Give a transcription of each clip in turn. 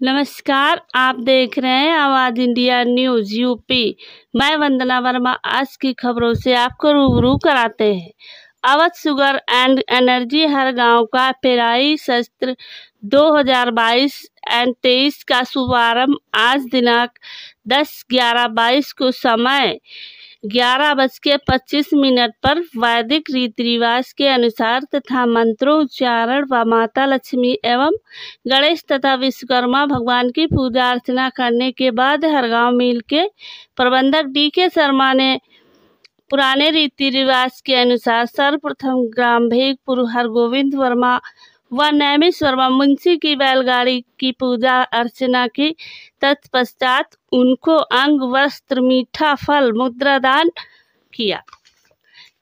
नमस्कार, आप देख रहे हैं आवाज़ इंडिया न्यूज़, यूपी। मैं वंदना वर्मा, आज की खबरों से आपको रूबरू कराते हैं। अवध शुगर एंड एनर्जी हर गाँव का पेराई सत्र 2022 एंड 23 का शुभारंभ आज दिनांक 10 ग्यारह बाईस को समय ग्यारह बज के पच्चीस मिनट पर वैदिक रीति रिवाज के अनुसार तथा मंत्रोच्चारण व माता लक्ष्मी एवं गणेश तथा विश्वकर्मा भगवान की पूजा अर्चना करने के बाद हर गाँव मिल के प्रबंधक डी के शर्मा ने पुराने रीति रिवाज के अनुसार सर्वप्रथम ग्राम भेगपुर हरगोविंद वर्मा व नैमिष वर्मा मुंशी की बैलगाड़ी की पूजा अर्चना की तत्पश्चात उनको अंग, वस्त्र, मीठा फल, मुद्रा दान किया।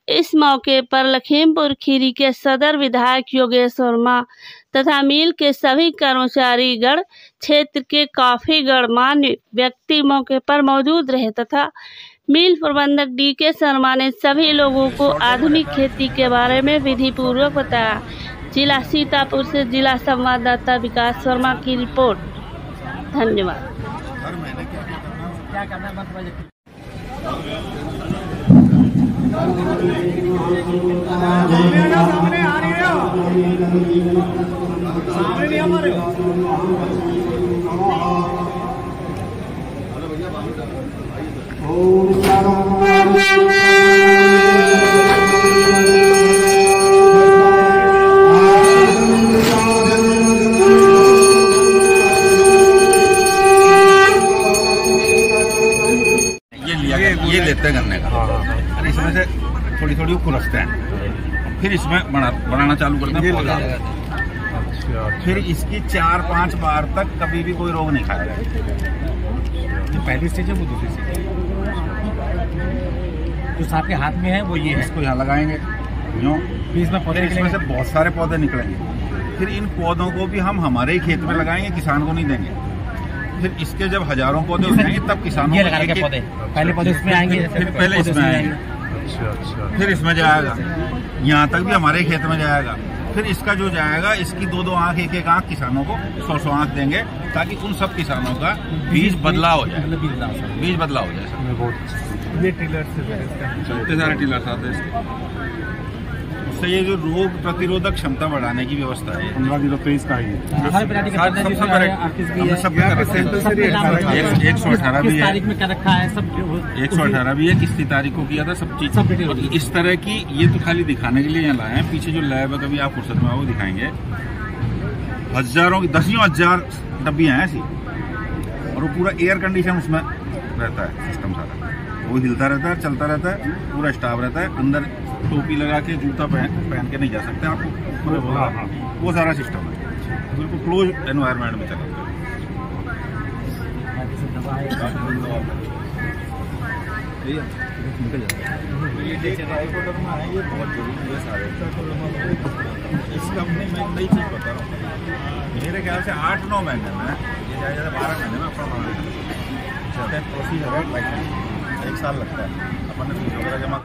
इस मौके पर लखीमपुर खीरी के सदर विधायक योगेश वर्मा तथा मिल के सभी कर्मचारी गण, क्षेत्र के काफ़ी गणमान्य व्यक्ति मौके पर मौजूद रहे तथा मिल प्रबंधक डी के शर्मा ने सभी लोगों को आधुनिक खेती के बारे में विधि पूर्वक बताया। जिला सीतापुर से जिला संवाददाता विकास वर्मा की रिपोर्ट। धन्यवाद। ये, लेते हैं गन्ने का। और इसमें से थोड़ी थोड़ी खुरसते हैं। फिर इसमें बना बनाना चालू करते हैं पौधा फिर इसकी चार पाँच बार तक कभी भी कोई रोग नहीं खाएगा जो पहली स्टेज है वो दूसरी स्टेज है। जो आपके हाथ में है वो ये है। इसको यहाँ लगाएँगे। यूँ। फिर इसमें पौधे इसमें से बहुत सारे पौधे निकलेंगे। फिर इन पौधों को भी हम हमारे ही खेत में लगाएँगे किसान को नहीं देंगे। फिर इसके जब हज़ारों पौधे हो जाएँगे तब किसानों को के पौधे पहले पौधे उसमें आएँगे फिर पहले इसमें आएँगे। फिर इसमें जाएगा। यहाँ तक भी हमारे खेत में जाएगा। फिर इसका जो जाएगा इसकी दो दो आँख एक एक आँख किसानों को सौ सौ आँख देंगे ताकि उन सब किसानों का बीज बदलाव हो जाए। मतलब बीज बदलाव हो जाए। ये टिलर से इतने सारे टीलर आते हैं उससे ये जो रोग प्रतिरोधक क्षमता बढ़ाने की व्यवस्था है। पंद्रह किलो तेईस का ही है। हर वैरायटी का सारे- पौधा सब जिसमें सब है। एक- एक सौ अठारह भी है। तारीख में क्या रखा है? सब एक सौ अठारह भी है किस तारीख को किया था सब चीज़। इस तरह की ये तो खाली दिखाने के लिए यहाँ लाए हैं। पीछे जो लैब है कभी आप फुर्सत में आओ दिखाएँगे। हज़ारों की दसियों हज़ार डब्बियाँ हैं ऐसी। और वो पूरा एयर कंडीशन उसमें रहता है सिस्टम सारा। वो हिलता रहता है चलता रहता है पूरा स्टाफ रहता है अंदर टोपी लगा के जूता पहन पहन के नहीं जा सकते आपको पूरा- पूरा- वो सारा सिस्टम है बिल्कुल क्लोज एनवायरनमेंट में चलता है। ये ट्राइकोडर में है। ये बहुत ज़रूरी है सारे इस कंपनी में नई चीज़ बता रहा हूँ। मेरे ख्याल से आठ नौ महीने में ये जाए बारह महीने में अपना प्रोसीजर है। एक साल लगता है। अपन ने फ़ीस वगैरह जमा